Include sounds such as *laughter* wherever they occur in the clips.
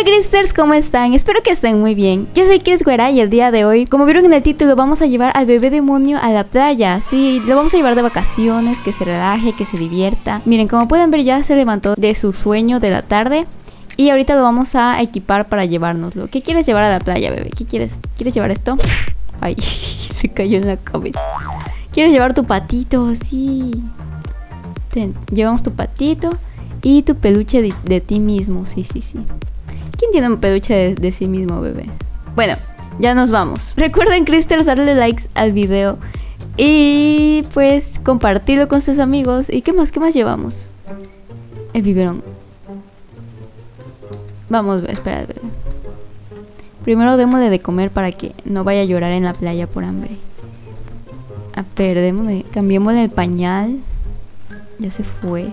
Hola Cristers, ¿cómo están? Espero que estén muy bien. Yo soy Chris Guerra y el día de hoy, como vieron en el título, vamos a llevar al bebé demonio a la playa. Sí, lo vamos a llevar de vacaciones, que se relaje, que se divierta. Miren, como pueden ver ya se levantó de su sueño de la tarde. Y ahorita lo vamos a equipar para llevárnoslo. ¿Qué quieres llevar a la playa, bebé? ¿Qué quieres? ¿Quieres llevar esto? Ay, *laughs* se cayó en la cabeza. ¿Quieres llevar tu patito? Sí. Ten, llevamos tu patito y tu peluche de, de ti mismo. Sí, sí, sí. ¿Quién tiene un peluche de, sí mismo, bebé? Bueno, ya nos vamos. *laughs* Recuerden, Crysters, darle likes al video y pues compartirlo con sus amigos. ¿Y qué más? ¿Qué más llevamos? El biberón. Vamos, espera, bebé. Primero démosle de comer para que no vaya a llorar en la playa por hambre. A ver, démosle, el pañal. Ya se fue.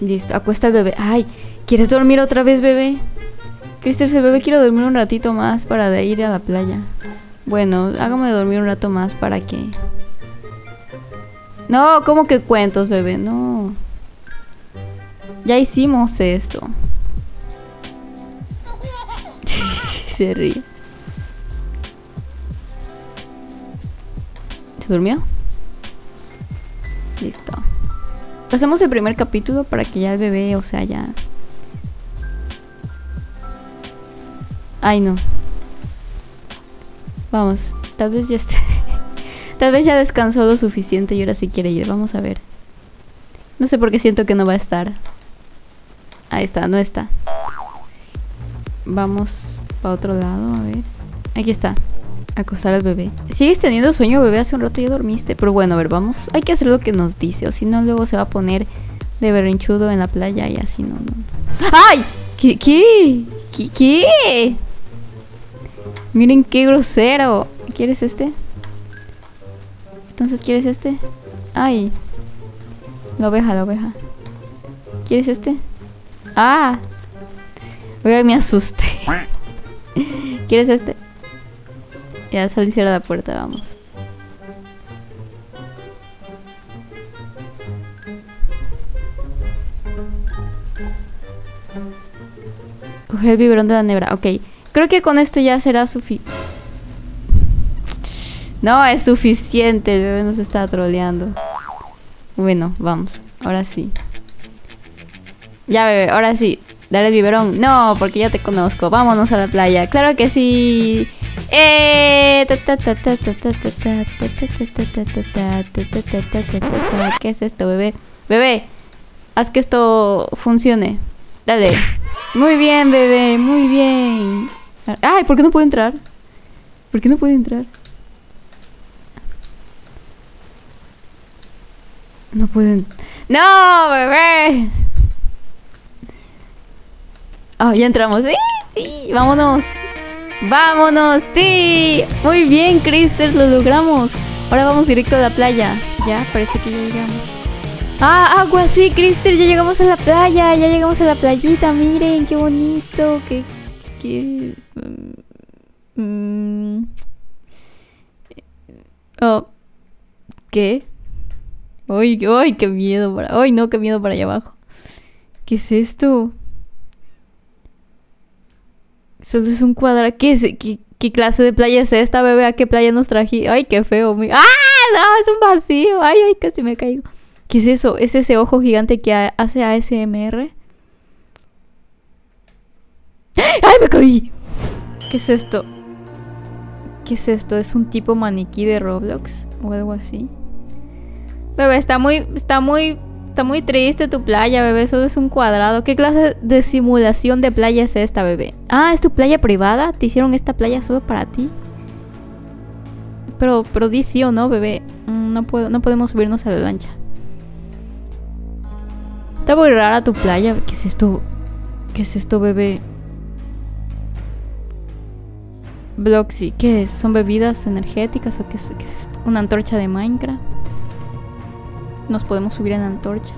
Listo, acuesta el bebé. Ay, ¿quieres dormir otra vez, bebé? Crister, el bebé quiere dormir un ratito más para ir a la playa. Bueno, hágame dormir un rato más para que... No, ¿cómo que cuentos, bebé? No. Ya hicimos esto. *laughs* Se ríe. ¿Se durmió? Listo. Hacemos el primer capítulo para que ya el bebé, o sea, ya... Ay, no. Vamos, tal vez ya esté... *laughs* tal vez ya descansó lo suficiente y ahora sí quiere ir. Vamos a ver. No sé por qué siento que no va a estar. Ahí está, no está. Vamos para otro lado, a ver. Aquí está. Acostar al bebé. Sigues teniendo sueño, bebé. Hace un rato ya dormiste. Pero bueno, a ver, vamos. Hay que hacer lo que nos dice. O si no, luego se va a poner de berrinchudo en la playa y así no, no. ¡Ay! ¿Qué? ¿Qué? ¿Qué? Miren qué grosero. ¿Quieres este? Entonces, ¿quieres este? ¡Ay! La oveja, la oveja. ¿Quieres este? ¡Ah! Oiga, me asusté. *laughs* ¿Quieres este? Ya salí cierra la puerta, vamos. Coger el biberón de la nebra. Ok. Creo que con esto ya será suficiente. No, es suficiente. El bebé nos está troleando. Bueno, vamos. Ahora sí. Ya, bebé. Ahora sí. Dale el biberón. No, porque ya te conozco. Vámonos a la playa. Claro que sí. Eh, ¿Qué es esto, bebé? Bebé, haz que esto funcione. Dale. Muy bien, bebé, muy bien. Ay, ¿por qué no puedo entrar? ¿Por qué no puedo entrar? No puedo. ¡No, bebé! Oh, ya entramos. Sí, sí, vámonos. ¡Vámonos! ¡Sí! Muy bien, Crysters, lo logramos. Ahora vamos directo a la playa. Ya, parece que ya llegamos. ¡Ah, agua! Sí, Crister, ya llegamos a la playa. Ya llegamos a la playita. Miren, qué bonito. Qué... qué... Mm, oh. ¿Qué? ¡Ay, ay, qué miedo! Para... ¡Ay, no, qué miedo para allá abajo! ¿Qué es esto? Solo es un cuadrado. ¿Qué? ¿Qué, ¿Qué, clase de playa es esta, bebé? ¿A qué playa nos trají? ¡Ay, qué feo! ¡Ah! No, es un vacío. ¡Ay, ay, casi me caigo! ¿Qué es eso? ¿Es ese ojo gigante que hace ASMR? ¡Ay, me caí! ¿Qué es esto? ¿Qué es esto? ¿Es un tipo maniquí de Roblox? O algo así. Bebé, está muy... Está muy... Está muy triste tu playa, bebé. Solo es un cuadrado. ¿Qué clase de simulación de playa es esta, bebé? Ah, ¿es tu playa privada? ¿Te hicieron esta playa solo para ti? Pero, pero di sí o no, bebé. No, puedo, no podemos subirnos a la lancha. Está muy rara tu playa. ¿Qué es esto? ¿Qué es esto, bebé? Bloxy. ¿Qué es? ¿Son bebidas energéticas o qué es, qué es esto? ¿Una antorcha de Minecraft? Nos podemos subir en antorcha.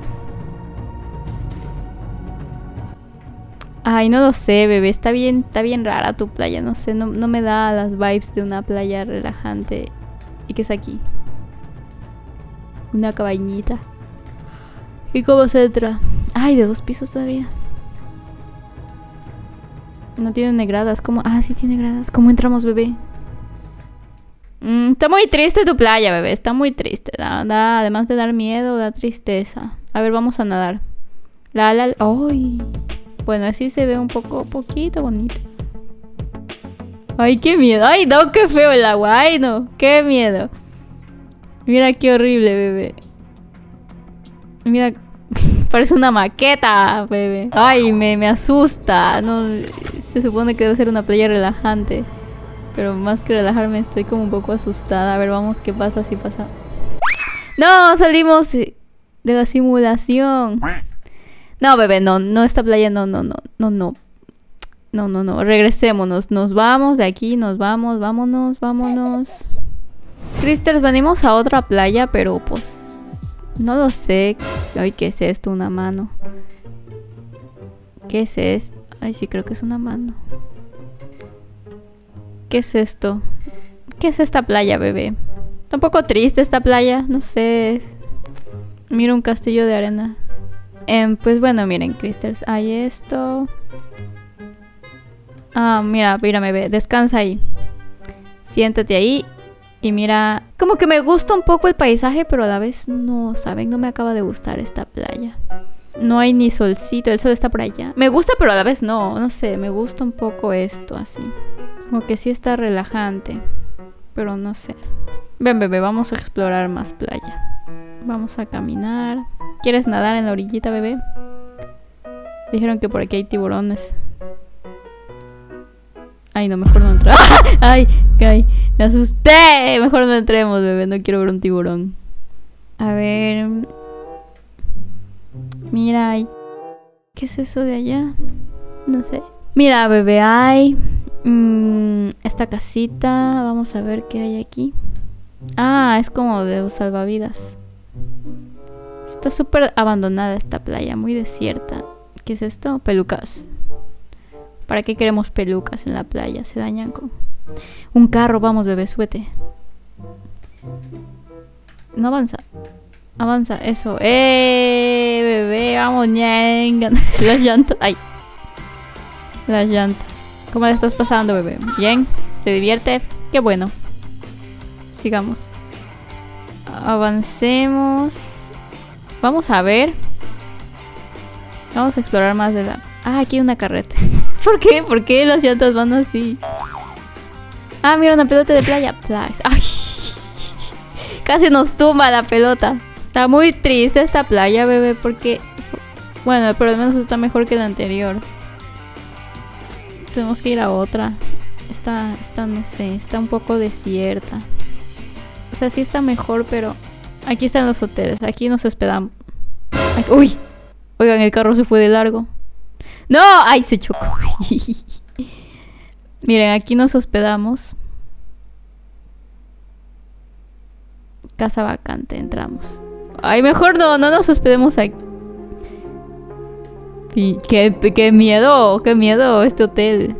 Ay, no lo sé, bebé. Está bien, está bien rara tu playa. No sé, no, no me da las vibes de una playa relajante. ¿Y qué es aquí? Una cabañita. ¿Y cómo se entra? Ay, de dos pisos todavía. No tiene gradas. ¿Cómo? Ah, sí tiene gradas. ¿Cómo entramos, bebé? Mm, está muy triste tu playa, bebé. Está muy triste. Da, además de dar miedo, da tristeza. A ver, vamos a nadar. La, la, ¡Ay! Bueno, así se ve un poco, poquito bonito. Ay, qué miedo. Ay, no, qué feo el agua. Ay, no, qué miedo. Mira qué horrible, bebé. Mira, *laughs* parece una maqueta, bebé. Ay, me, me asusta. No, se supone que debe ser una playa relajante. Pero más que relajarme, estoy como un poco asustada. A ver, vamos, ¿qué pasa si pasa? ¡No! Salimos de la simulación. No, bebé, no, no, esta playa, no, no, no, no, no. No, no, no, regresémonos. Nos vamos de aquí, nos vamos, vámonos, vámonos. Cristers, venimos a otra playa, pero pues... No lo sé. Ay, ¿qué es esto? Una mano. ¿Qué es esto? Ay, sí, creo que es una mano. ¿Qué es esto? ¿Qué es esta playa, bebé? Está un poco triste esta playa, no sé. Mira un castillo de arena. Em, pues bueno, miren, Cristers, hay esto. Ah, mira, mírame, ve. Descansa ahí. Siéntate ahí. Y mira, como que me gusta un poco el paisaje, pero a la vez no, ¿saben? No me acaba de gustar esta playa. No hay ni solcito, el sol está por allá. Me gusta, pero a la vez no, no sé, me gusta un poco esto así. Como que sí está relajante, pero no sé. Ven, bebé, vamos a explorar más playa. Vamos a caminar. ¿Quieres nadar en la orillita, bebé? Dijeron que por aquí hay tiburones. Ay, no, mejor no entrar. *laughs* ¡Ay! ¡Ay! ¡Me asusté! Mejor no entremos, bebé. No quiero ver un tiburón. A ver. Mira, ¿qué es eso de allá? No sé. Mira, bebé, hay. Mm, esta casita. Vamos a ver qué hay aquí. Ah, es como de salvavidas. Está súper abandonada esta playa, muy desierta. ¿Qué es esto? Pelucas. ¿Para qué queremos pelucas en la playa? Se dañan con... Un carro, vamos bebé, súbete. No avanza. Avanza, eso. ¡Eh! Bebé, vamos, ñenga. *laughs* Las llantas. ¡Ay! Las llantas. ¿Cómo le estás pasando, bebé? ¿Bien? ¿Se divierte? ¡Qué bueno! Sigamos. Avancemos. Vamos a ver. Vamos a explorar más de la... Ah, aquí hay una carreta. *laughs* ¿Por qué? ¿Por qué las llantas van así? Ah, mira, una pelota de playa. *laughs* Ay, casi nos tumba la pelota. Está muy triste esta playa, bebé, porque... Bueno, pero al menos está mejor que la anterior. Tenemos que ir a otra. Esta, esta, no sé, está un poco desierta. O sea, sí está mejor, pero... Aquí están los hoteles. Aquí nos esperamos. uy. Oigan, el carro se fue de largo. ¡No! ¡Ay, se chocó! *laughs* Miren, aquí nos hospedamos. Casa vacante, entramos. Ay, mejor no, no nos hospedemos aquí. Qué, qué miedo, qué miedo este hotel.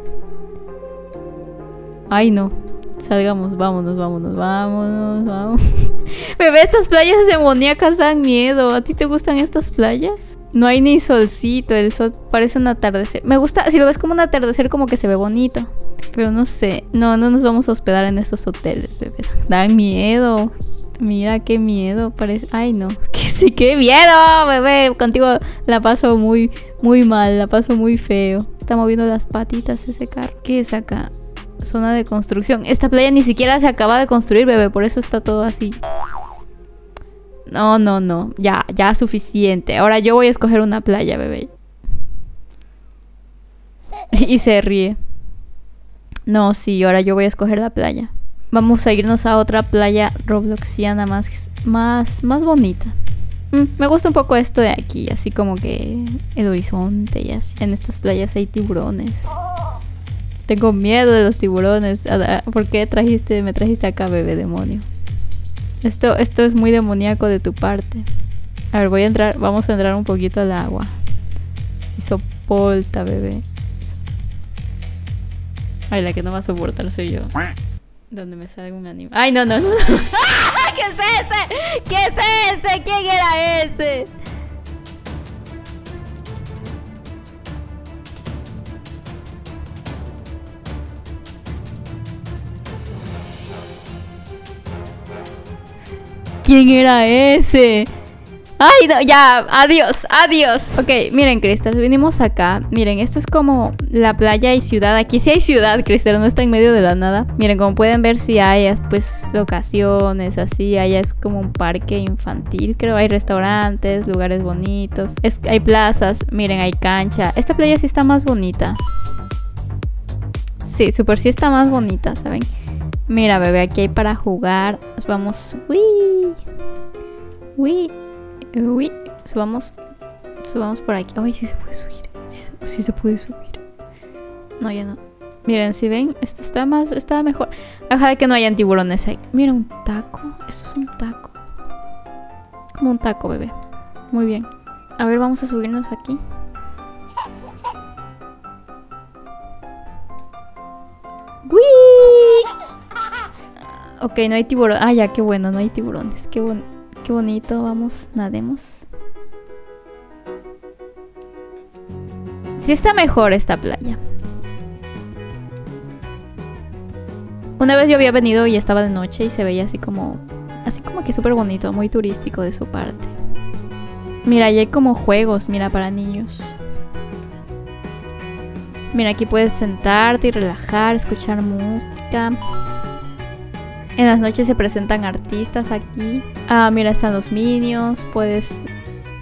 Ay, no. Salgamos, vámonos, vámonos, vámonos, vámonos. *laughs* Bebé, estas playas demoníacas dan miedo. ¿A ti te gustan estas playas? No hay ni solcito, el sol parece un atardecer. Me gusta, si lo ves como un atardecer, como que se ve bonito. Pero no sé, no, no nos vamos a hospedar en esos hoteles, bebé. Dan miedo. Mira qué miedo, parece. Ay, no. ¡Qué, *laughs* qué miedo, bebé! Contigo la paso muy, muy mal, la paso muy feo. Está moviendo las patitas ese carro. ¿Qué es acá? Zona de construcción. Esta playa ni siquiera se acaba de construir, bebé. Por eso está todo así. No, no, no. Ya, ya suficiente. Ahora yo voy a escoger una playa, bebé. y se ríe. No, sí, ahora yo voy a escoger la playa. Vamos a irnos a otra playa robloxiana más, más, más bonita. Mm, me gusta un poco esto de aquí, así como que el horizonte y así. En estas playas hay tiburones. Tengo miedo de los tiburones. ¿Por qué trajiste, me trajiste acá, bebé demonio? Esto, esto es muy demoníaco de tu parte. A ver, voy a entrar, vamos a entrar un poquito al agua. Y soporta, bebé. Ay, la que no va a soportar soy yo. Donde me sale un animal. Ay, no, no, no. *laughs* ¿Qué es ese? ¿Qué es ese? ¿Quién era ese? ¿Quién era ese? Ay, no, ya, adiós, adiós. Ok, miren, Cristal, vinimos acá. Miren, esto es como la playa y ciudad. Aquí sí hay ciudad, Cristal, no está en medio de la nada. Miren, como pueden ver, sí hay, pues, locaciones, así. Allá es como un parque infantil, creo. Hay restaurantes, lugares bonitos. Es, hay plazas, miren, hay cancha. Esta playa sí está más bonita. Sí, super sí está más bonita, ¿saben? Mira, bebé, aquí hay para jugar. Nos vamos. Uy. Uy. Uy, subamos. Subamos por aquí. Ay, sí se puede subir. Sí, se puede subir. No, ya no. Miren, si ven, esto está más, está mejor. Ojalá que no hayan tiburones ahí. Mira, un taco. Esto es un taco. Como un taco, bebé. Muy bien. A ver, vamos a subirnos aquí. ¡Wii! Ok, no hay tiburón. Ah, ya, qué bueno, no hay tiburones. Qué bueno. Qué bonito, vamos, nademos. Sí está mejor esta playa. Una vez yo había venido y estaba de noche y se veía así como... Así como que súper bonito, muy turístico de su parte. Mira, ahí hay como juegos, mira, para niños. Mira, aquí puedes sentarte y relajar, escuchar música. En las noches se presentan artistas aquí. Ah, mira, están los minions. Puedes.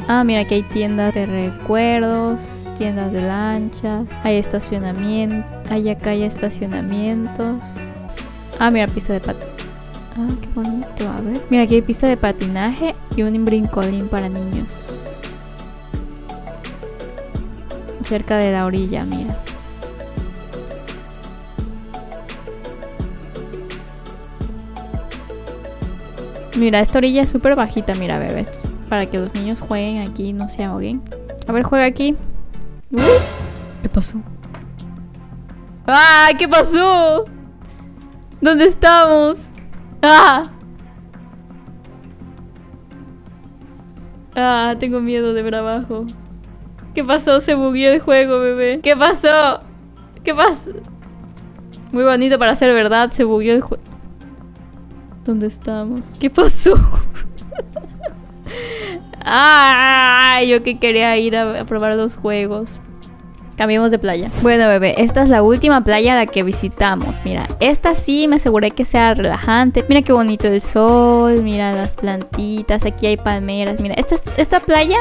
Ah, mira, aquí hay tiendas de recuerdos, tiendas de lanchas. Hay estacionamiento. Hay acá hay estacionamientos. Ah, mira, pista de patinaje. Ah, qué bonito. A ver. Mira, aquí hay pista de patinaje y un brincolín para niños. Cerca de la orilla, mira. Mira, esta orilla es súper bajita, mira, bebés. Para que los niños jueguen aquí y no se ahoguen. A ver, juega aquí. ¿Qué pasó? ¡Ah! ¿Qué pasó? ¿Dónde estamos? ¡Ah! Ah, tengo miedo de ver abajo. ¿Qué pasó? Se bugueó el juego, bebé. ¿Qué pasó? ¿Qué pasó? Muy bonito para ser verdad, se bugueó el juego. ¿Dónde estamos? ¿Qué pasó? *laughs* ¡Ah! Yo que quería ir a, probar los juegos. Cambiemos de playa. Bueno, bebé, esta es la última playa la que visitamos. Mira, esta sí me aseguré que sea relajante. Mira qué bonito el sol. Mira las plantitas. Aquí hay palmeras. Mira, esta, esta playa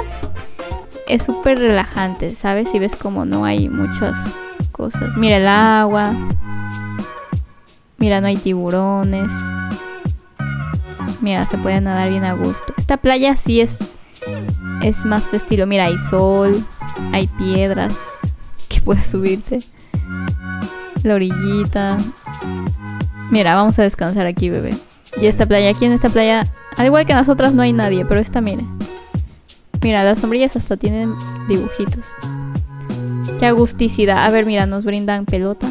es súper relajante, ¿sabes? Si ves como no hay muchas cosas. Mira el agua. Mira, no hay tiburones. Mira, se puede nadar bien a gusto. Esta playa sí es, es más estilo. Mira, hay sol, hay piedras que puedes subirte. La orillita. Mira, vamos a descansar aquí, bebé. Y esta playa, aquí en esta playa, al igual que en las otras no hay nadie, pero esta, mira. Mira, las sombrillas hasta tienen dibujitos. Qué agusticidad. A ver, mira, nos brindan pelota.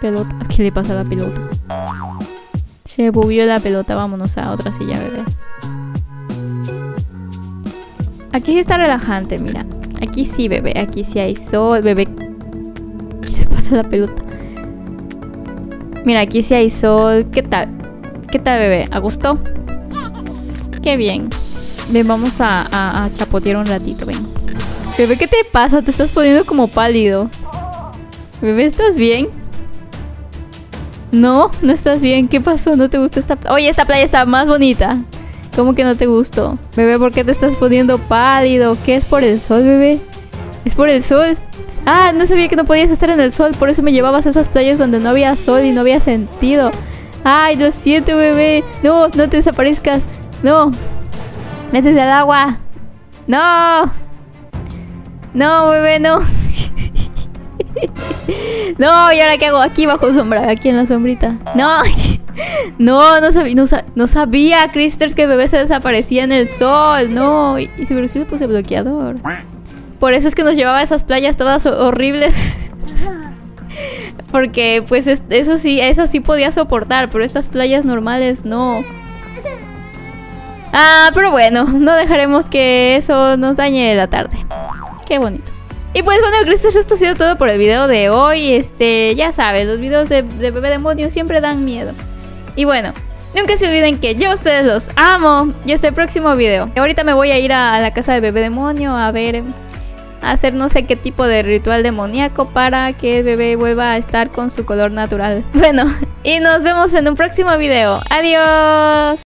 Pelota. ¿Qué le pasa a la pelota? Se bugueó la pelota, vámonos a otra silla, bebé. Aquí sí está relajante, mira. Aquí sí, bebé. Aquí sí hay sol, bebé. ¿Qué le pasa la pelota? Mira, aquí sí hay sol. ¿Qué tal? ¿Qué tal, bebé? ¿A gusto? Qué bien. Ven, vamos a, a chapotear un ratito, ven. Bebé, ¿qué te pasa? Te estás poniendo como pálido. Bebé, ¿estás bien? No, no estás bien. ¿Qué pasó? ¿No te gustó esta playa? Oye, esta playa está más bonita. ¿Cómo que no te gustó? Bebé, ¿por qué te estás poniendo pálido? ¿Qué es por el sol, bebé? ¿Es por el sol? Ah, no sabía que no podías estar en el sol. Por eso me llevabas a esas playas donde no había sol y no había sentido. Ay, lo siento, bebé. No, no te desaparezcas. No. Métete al agua. No. No, bebé, no. *laughs* *laughs* no, ¿y ahora qué hago? Aquí bajo sombra, aquí en la sombrita. No, *laughs* no, no, sabía, no, sabía, Cristers, que bebé se desaparecía en el sol. No, y, seguro sí le puse bloqueador. Por eso es que nos llevaba a esas playas todas horribles. *laughs* Porque, pues, eso sí, esas sí podía soportar, pero estas playas normales no. Ah, pero bueno, no dejaremos que eso nos dañe la tarde. Qué bonito. Y pues bueno, Cristos, esto ha sido todo por el video de hoy. Este, ya sabes, los videos de, de bebé demonio siempre dan miedo. Y bueno, Nunca se olviden que yo a ustedes los amo. Y hasta el próximo video. Ahorita me voy a ir a la casa del bebé demonio a ver hacer no sé qué tipo de ritual demoníaco para que el bebé vuelva a estar con su color natural. *laughs* Bueno, y nos vemos en un próximo video. Adiós.